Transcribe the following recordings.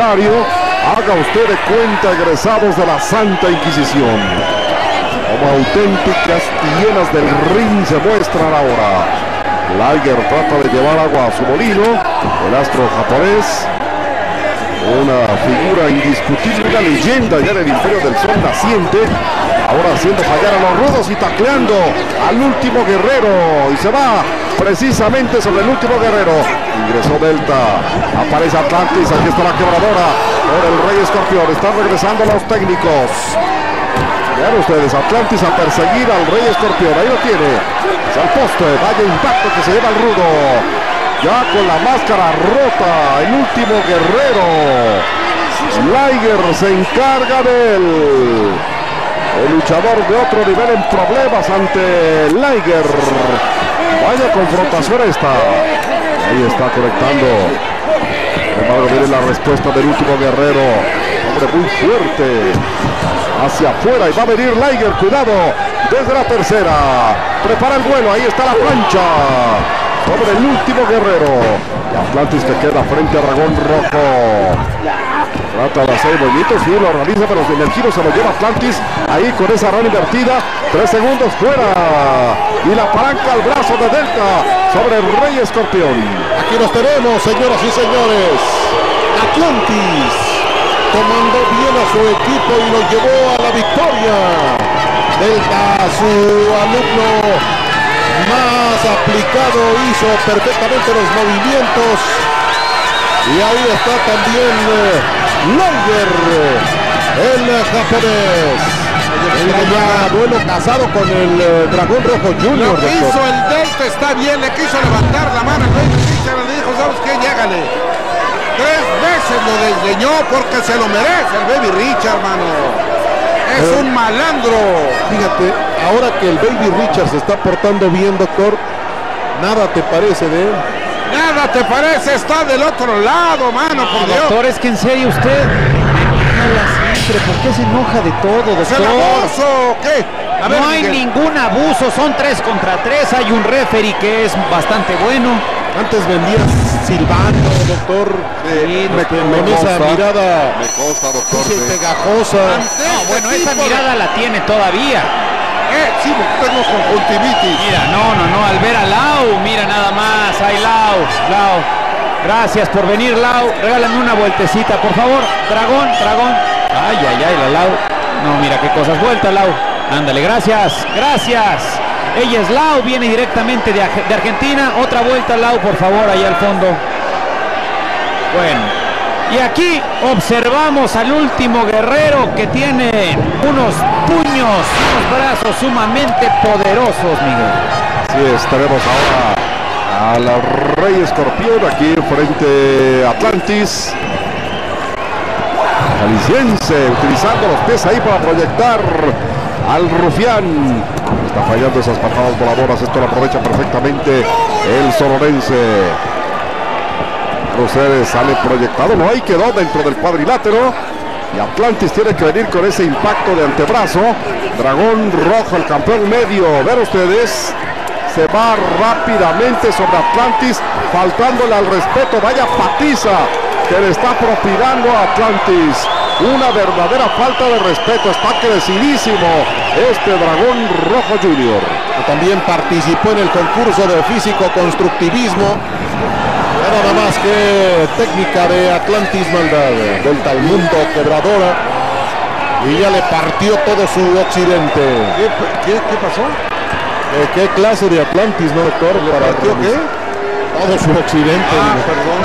Haga usted de cuenta egresados de la Santa Inquisición. Como auténticas hienas del ring se muestran ahora. Liger trata de llevar agua a su molino. El astro japonés una figura indiscutible, una leyenda ya del Imperio del Sol naciente. Ahora haciendo fallar a los rudos y tacleando al último guerrero. Y se va precisamente sobre el último guerrero. Ingresó Delta. Aparece Atlantis. Aquí está la quebradora por el Rey Escorpión. Están regresando los técnicos. Vean ustedes, Atlantis a perseguir al Rey Escorpión. Ahí lo tiene. Es al poste. Vaya impacto que se lleva el rudo. Ya con la máscara rota, el último guerrero. Liger se encarga de él. El luchador de otro nivel en problemas ante Liger. Vaya confrontación esta. Ahí está conectando. Embargo, viene la respuesta del último guerrero. Hombre muy fuerte. Hacia afuera y va a venir Liger. Cuidado. Desde la tercera. Prepara el vuelo. Ahí está la plancha sobre el último guerrero. Atlantis que queda frente a Dragón Rojo. Trata de hacer movimientos, sí lo realiza, pero en el giro se lo lleva Atlantis. Ahí con esa run invertida. Tres segundos fuera. Y la palanca al brazo de Delta sobre el Rey Escorpión. Aquí los tenemos, señoras y señores. Atlantis tomando bien a su equipo y lo llevó a la victoria. Delta, su alumno más aplicado, hizo perfectamente los movimientos. Y ahí está también eh, Langer, el japonés. El duelo casado con el eh, Dragón Rojo Junior. Lo que hizo el Delta está bien, le quiso levantar la mano le dijo, ¿sabes qué? Llégale. Tres veces lo desdeñó porque se lo merece el Baby Richard, hermano. Es un malandro. Fíjate, ahora que el Baby Richard se está portando bien, doctor, nada te parece de él. Nada te parece, está del otro lado, mano, por Dios. Doctor, es que en serio usted ¿por qué se enoja de todo, ¿Es el doctor? abuso? ¿Qué? A ver, no hay Miguel. ningún abuso, son tres contra tres, hay un referee que es bastante bueno. Antes vendías silbando, doctor, Sí, me- doctor, con me esa consta. mirada Me doctor. sí, pegajosa. No, este bueno, esa de- mirada la tiene todavía. Eh, sí, tengo conjuntivitis. Mira, no, no, no, al ver a Lau, mira nada más, ay Lau, Lau. Gracias por venir, Lau. Regálame una vueltecita, por favor. Dragón, dragón. Ay, ay, ay, la Lau. No, mira qué cosas. Vuelta, Lau. Ándale, gracias, gracias. Ella es Lau, viene directamente de, de Argentina. Otra vuelta, Lau, por favor, ahí al fondo. Bueno, y aquí observamos al último guerrero que tiene unos puños, unos brazos sumamente poderosos, Miguel. Así es, tenemos ahora al Rey Escorpión aquí frente a Atlantis. Jalisciense utilizando los pies ahí para proyectar al rufián. Está fallando esas patadas voladoras. Esto lo aprovecha perfectamente el sonorense. Ustedes sale proyectado. No hay quedó dentro del cuadrilátero. Y Atlantis tiene que venir con ese impacto de antebrazo. Dragón rojo, el campeón medio. Ver ustedes. Se va rápidamente sobre Atlantis, faltándole al respeto. Vaya patiza que le está propinando a Atlantis. Una verdadera falta de respeto. Está crecidísimo este Dragón Rojo Junior. también participó en el concurso de físico-constructivismo. Nada más que técnica de Atlantis Maldad, del Talmundo Quebradora. Y ya le partió todo su occidente. ¿Qué, qué, qué pasó? Eh, ¿Qué clase de Atlantis, no, doctor? Para partió qué? Todo su occidente. Ah, perdón.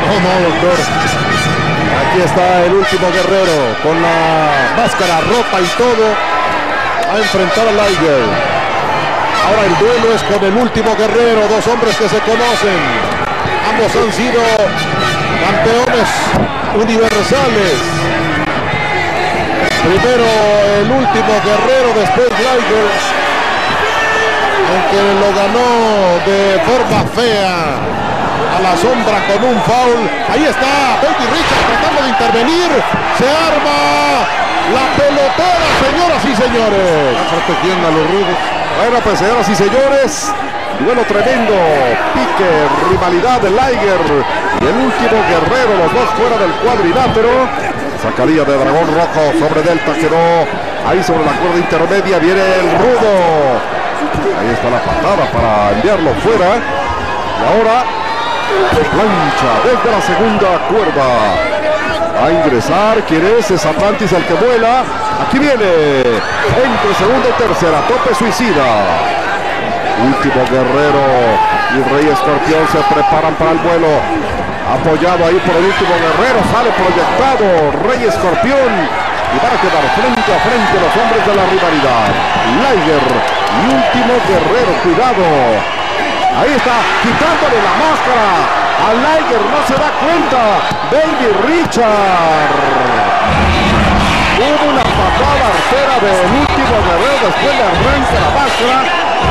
No, no, doctor. Aquí está el último guerrero con la máscara rota y todo. A enfrentar a Liger. Ahora el duelo es con el último guerrero, dos hombres que se conocen. Ambos han sido campeones universales. Primero el último guerrero, después Liger. Aunque lo ganó de forma fea a la sombra con un foul. Ahí está Baby Richard tratando de intervenir. Se arma la pelotera, señoras y señores. Protegiendo a los rudos. Bueno, pues señoras y señores, Duelo tremendo. Pique, rivalidad de Liger. Y el último guerrero, los dos fuera del cuadrilátero. Sacaría de Dragón Rojo sobre Delta, quedó ahí sobre la cuerda intermedia. Viene el rudo. Ahí está la patada para enviarlo fuera. Y ahora plancha desde la segunda cuerda. A ingresar, ¿quién es? Es Atlantis el que vuela. Aquí viene. Entre segunda y tercera. Tope suicida. Último Guerrero y Rey Escorpión se preparan para el vuelo. Apoyado ahí por el último Guerrero. Sale proyectado Rey Escorpión. Y van a quedar frente a frente los hombres de la rivalidad. Liger y último Guerrero. Cuidado. Ahí está, quitándole la máscara. A Liger no se da cuenta. Baby Richard. Hubo una patada artera del último guerrero, después le arranca la máscara.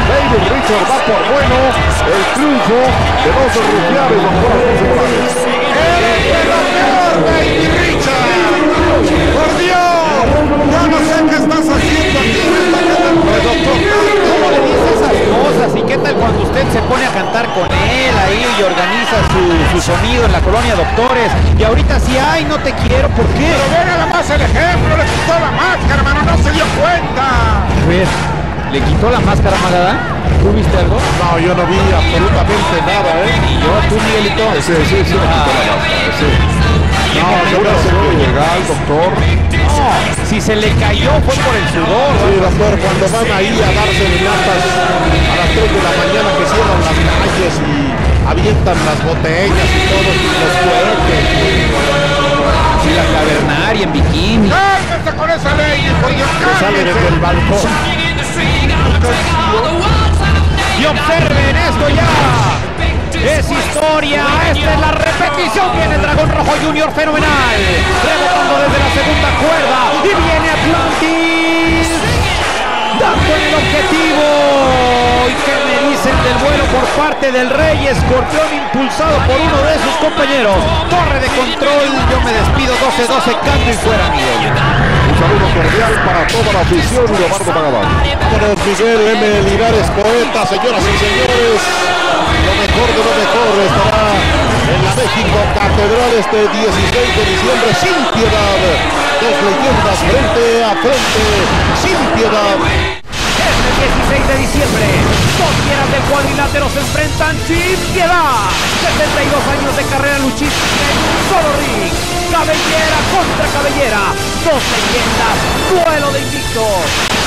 David Richard va por bueno. El triunfo de dos rufianes, doctor Alfonso Morales. ¡Eres lo peor, Baby Richard! ¡Por Dios! Su, su sonido en la colonia Doctores? Y ahorita sí, ay, no te quiero, ¿por qué? Pero ve nada más el ejemplo, le quitó la máscara, hermano, no se dio cuenta. A ver, ¿le quitó la máscara Magada? ¿Tú viste algo? No, yo no vi absolutamente nada, ¿eh? Y yo, tú, Miguelito. Sí, sí, sí, le quitó la máscara, sí. ¿Qué No, momento? asegúrese que legal, doctor. No, si se le cayó fue por el sudor. Sí, doctor, cuando van ahí a darse latas a las 3 de la mañana que cierran las calles y avientan las botellas y todo, y los cohetes. Y la cavernaria en bikini. ¡Cálmese con esa ley, que salen desde el balcón. Y observen esto ya. Es historia. Esta es la repetición. Viene Dragón Rojo Junior fenomenal. Rebotando desde la segunda cuerda. Y viene Atlantis. Dando el objetivo. ¿Y dicen del vuelo por parte del Rey Escorpión impulsado por uno de sus compañeros? Torre de control. Yo me despido 12-12. Cambio y fuera, Miguel. Un saludo cordial para toda la afición y Leobardo Magadán. Vámonos, Miguel M. Linares, poeta, señoras y señores. Lo mejor de lo mejor estará en la México Catedral este 16 de diciembre sin piedad. Dos leyendas frente a frente, sin piedad. Fieras del cuadrilátero se enfrentan sin piedad. 72 años de carrera luchística en un solo ring. Cabellera contra cabellera. Dos leyendas, duelo de invictos.